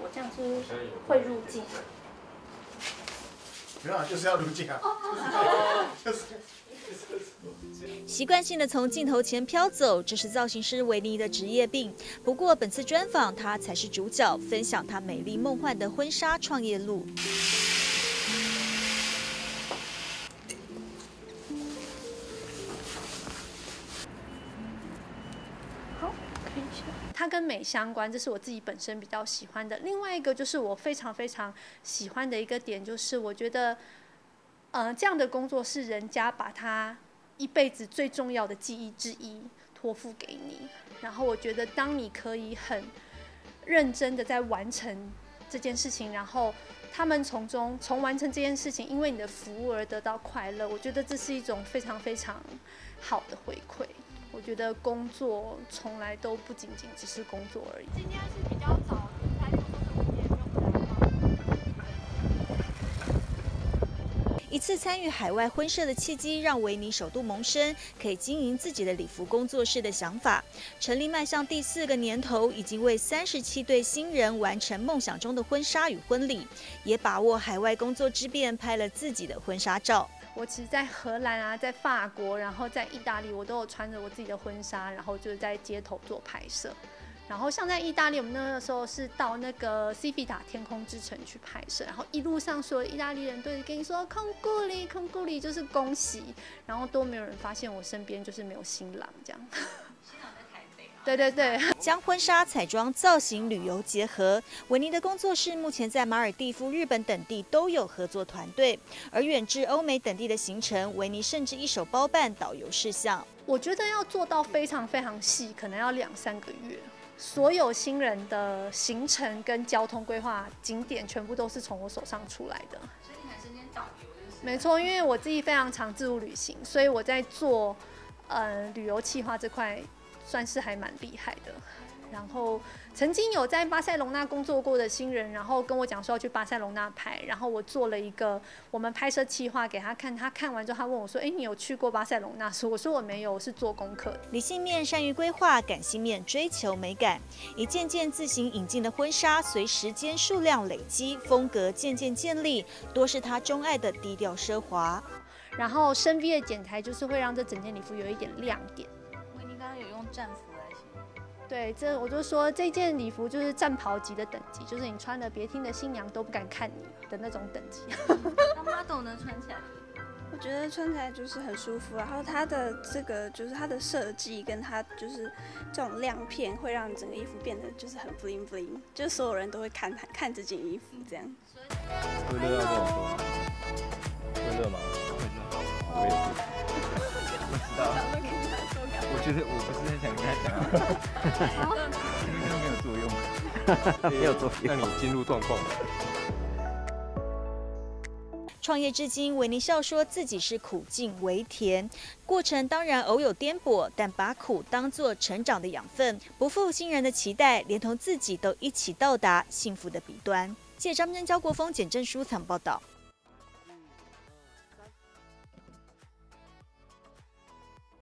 我这样是会入镜。没有，就是要入镜啊。习惯性的从镜头前飘走，这是造型师维尼的职业病。不过本次专访，他才是主角，分享他美丽梦幻的婚纱创业路。它跟美相关，这是我自己本身比较喜欢的。另外一个就是我非常非常喜欢的一个点，就是我觉得，呃，这样的工作是人家把他一辈子最重要的记忆之一托付给你。然后我觉得，当你可以很认真的在完成这件事情，然后他们从中从完成这件事情，因为你的服务而得到快乐，我觉得这是一种非常非常好的回馈。我觉得工作从来都不仅仅只是工作而已。今天是比较早才工作五点钟来一次参与海外婚摄的契机，让维尼首度萌生可以经营自己的礼服工作室的想法。成立迈向第四个年头，已经为三十七对新人完成梦想中的婚纱与婚礼，也把握海外工作之便，拍了自己的婚纱照。我其实，在荷兰啊，在法国，然后在意大利，我都有穿着我自己的婚纱，然后就是在街头做拍摄。然后像在意大利，我们那个时候是到那个西比塔天空之城去拍摄，然后一路上所有意大利人都跟你说“ Congole Congole ”，就是恭喜，然后都没有人发现我身边就是没有新郎这样。对对对，将婚纱、彩妆、造型、旅游结合。维尼的工作室目前在马尔蒂夫、日本等地都有合作团队，而远至欧美等地的行程，维尼甚至一手包办导游事项。我觉得要做到非常非常细，可能要两三个月。所有新人的行程跟交通规划、景点，全部都是从我手上出来的。所以你还是兼导游？没错，因为我自己非常常自助旅行，所以我在做呃旅游计划这块。算是还蛮厉害的。然后曾经有在巴塞隆纳工作过的新人，然后跟我讲说要去巴塞隆纳拍，然后我做了一个我们拍摄计划给他看，他看完之后他问我说：“哎，你有去过巴塞隆纳？”说我说我没有，我是做功课。理性面善于规划，感性面追求美感，一件件自行引进的婚纱，随时间数量累积，风格渐渐建立，多是他钟爱的低调奢华。然后深 V 的剪裁就是会让这整件礼服有一点亮点。战服来形容，对，这我就说这件礼服就是战袍级的等级，就是你穿了别厅的新娘都不敢看你的那种等级。那 model 能穿起来？我觉得穿起来就是很舒服，然后它的这个就是它的设计跟它就是这种亮片会让整个衣服变得就是很 bling bling，就所有人都会看看这件衣服这样。我觉得我不是很想跟他讲啊，应该没有作用，没有作用，让你进入状况。创业至今，维尼笑说自己是苦尽为甜，过程当然偶有颠簸，但把苦当作成长的养分，不负新人的期待，连同自己都一起到达幸福的彼端。谢张真交国峰简正书采报道。